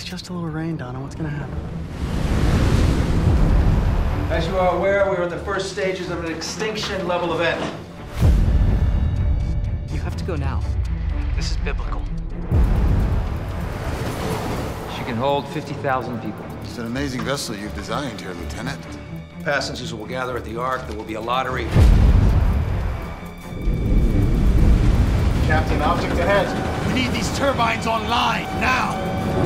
It's just a little rain, Donna. What's gonna happen? As you are aware, we're in the first stages of an extinction level event. You have to go now. This is biblical. She can hold 50,000 people. It's an amazing vessel you've designed here, Lieutenant. Passengers will gather at the Ark. There will be a lottery. Captain, object ahead. We need these turbines online now!